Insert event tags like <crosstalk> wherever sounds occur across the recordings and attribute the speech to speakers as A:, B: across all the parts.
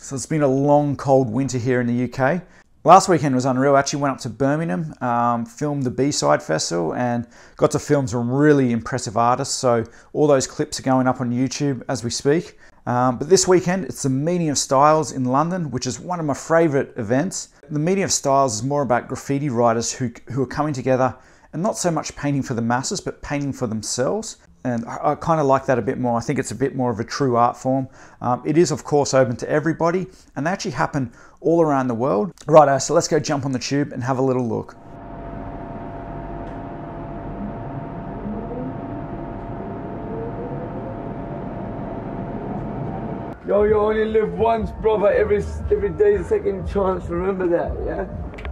A: So it's been a long, cold winter here in the UK. Last weekend was unreal. I actually went up to Birmingham, um, filmed the B-Side Festival, and got to film some really impressive artists. So all those clips are going up on YouTube as we speak. Um, but this weekend, it's the Meeting of Styles in London, which is one of my favourite events. The Meeting of Styles is more about graffiti writers who, who are coming together and not so much painting for the masses, but painting for themselves. And I, I kind of like that a bit more. I think it's a bit more of a true art form. Um, it is, of course, open to everybody, and they actually happen all around the world. Right, so let's go jump on the tube and have a little look.
B: Yo, you only live once, brother. Every every day is a second chance. Remember that, yeah?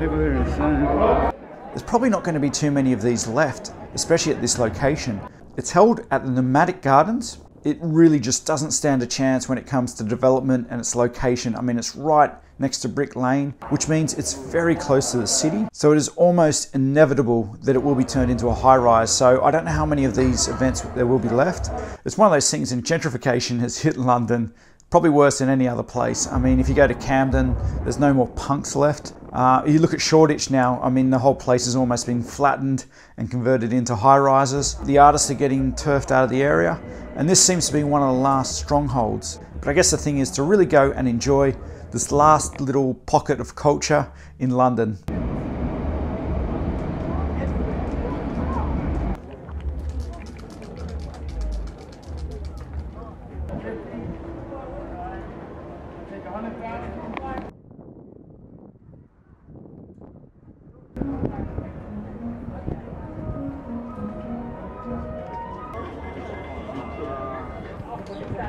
A: There's probably not going to be too many of these left, especially at this location. It's held at the Nomadic Gardens. It really just doesn't stand a chance when it comes to development and its location. I mean, it's right next to Brick Lane, which means it's very close to the city. So it is almost inevitable that it will be turned into a high rise. So I don't know how many of these events there will be left. It's one of those things, and gentrification has <laughs> hit London probably worse than any other place. I mean, if you go to Camden, there's no more punks left. Uh, you look at Shoreditch now, I mean, the whole place has almost been flattened and converted into high rises. The artists are getting turfed out of the area, and this seems to be one of the last strongholds. But I guess the thing is to really go and enjoy this last little pocket of culture in London.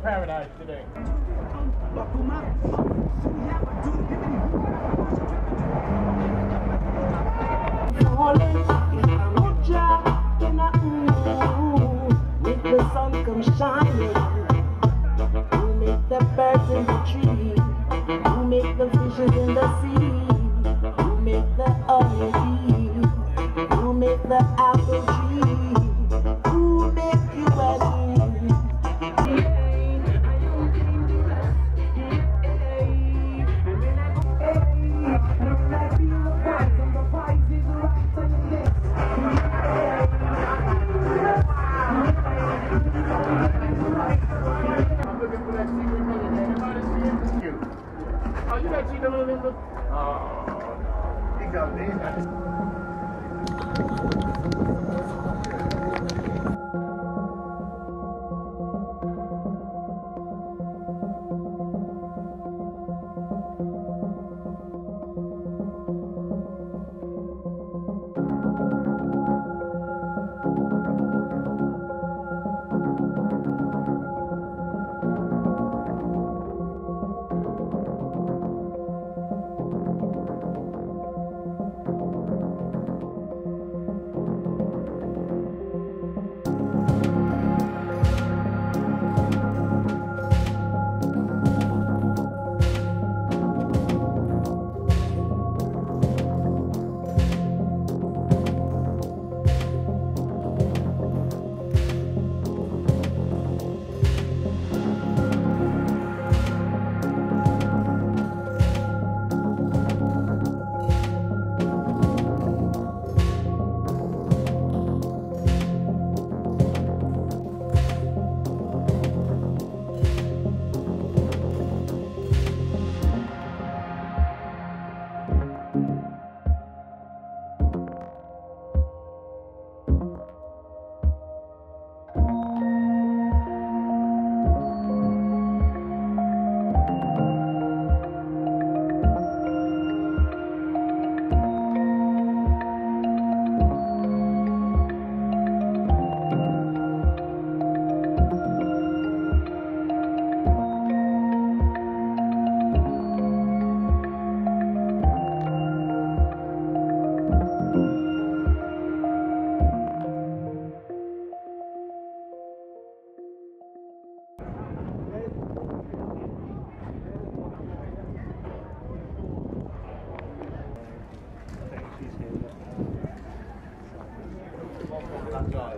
C: Paradise today.
D: Make the sun come shining. Who make the birds in the tree? Who make the fishes in the sea? Who make the bee? Who make the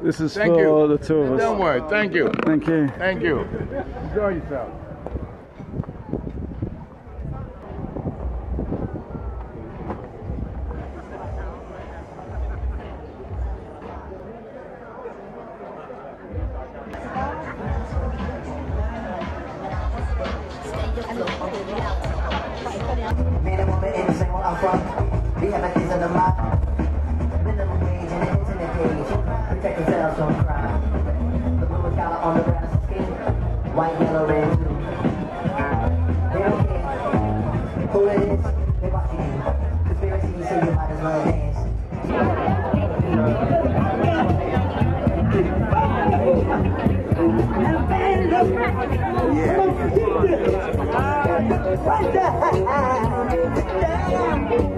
C: This is
E: Thank
C: for
E: you.
C: the two of us.
E: Don't worry. Thank you.
C: Thank you.
E: Thank you. Enjoy yourself.
F: Minimum wage, same where I'm from. We have a kids on the block. Minimum wage and the internet page. Protect yourselves from crime. The blue collar on the brown skin. White, yellow, red, blue. They don't care who it is. They you. Conspiracy, so you might as well dance.
C: That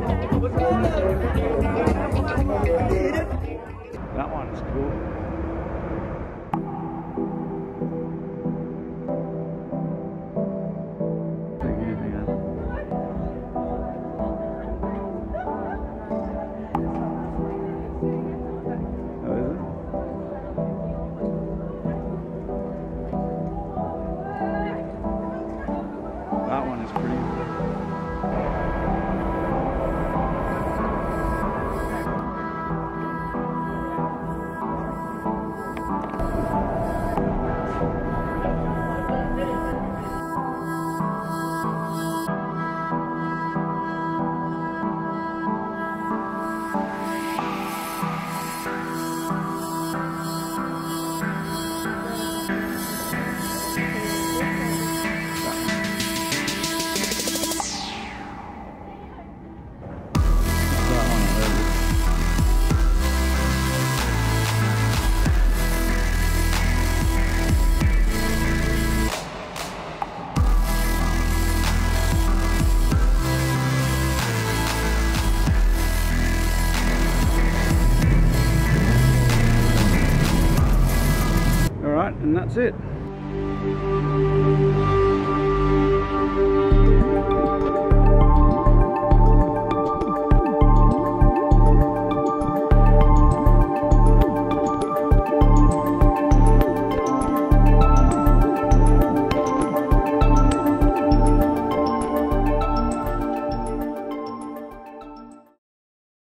C: that's it.